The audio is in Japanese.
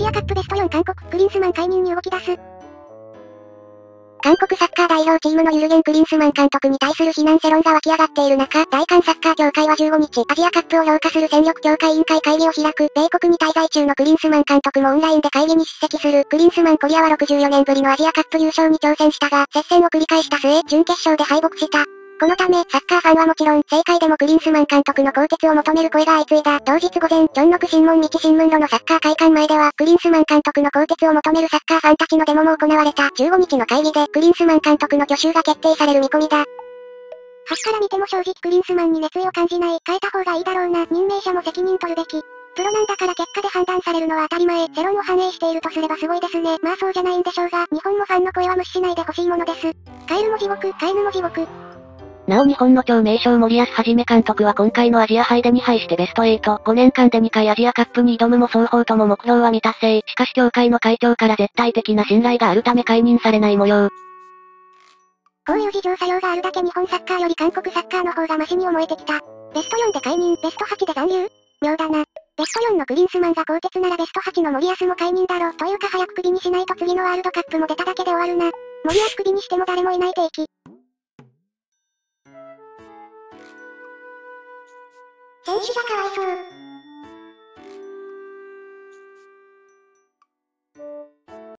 アジアカップベスト4韓国、クリンスマン解任に動き出す。韓国サッカー代表チームのユルゲン・クリンスマン監督に対する非難世論が湧き上がっている中、大韓サッカー協会は15日、アジアカップを評価する戦力協会委員会会議を開く、米国に滞在中のクリンスマン監督もオンラインで会議に出席する、クリンスマンコリアは64年ぶりのアジアカップ優勝に挑戦したが、接戦を繰り返した末、準決勝で敗北した。このため、サッカーファンはもちろん、政界でもクリンスマン監督の更迭を求める声が相次いだ。当日午前、キョンノク新門道新聞路のサッカー会館前では、クリンスマン監督の更迭を求めるサッカーファンたちのデモも行われた。15日の会議で、クリンスマン監督の去就が決定される見込みだ。端から見ても正直クリンスマンに熱意を感じない。変えた方がいいだろうな。任命者も責任取るべき。プロなんだから結果で判断されるのは当たり前。世論を反映しているとすればすごいですね。まあそうじゃないんでしょうが、日本もファンの声は無視しないでほしいものです。カエルも地獄、カエヌも地獄。なお日本の超名将森保はじめ監督は今回のアジア杯で2敗してベスト8、5年間で2回アジアカップに挑むも双方とも目標は未達成。しかし協会の会長から絶対的な信頼があるため解任されない模様。こういう事情作用があるだけ日本サッカーより韓国サッカーの方がマシに思えてきた。ベスト4で解任、ベスト8で残留妙だな。ベスト4のクリンスマンが更迭ならベスト8の森保も解任だろ。というか早くクビにしないと次のワールドカップも出ただけで終わるな。森保クビにしても誰もいない定期。選手がかわいそう。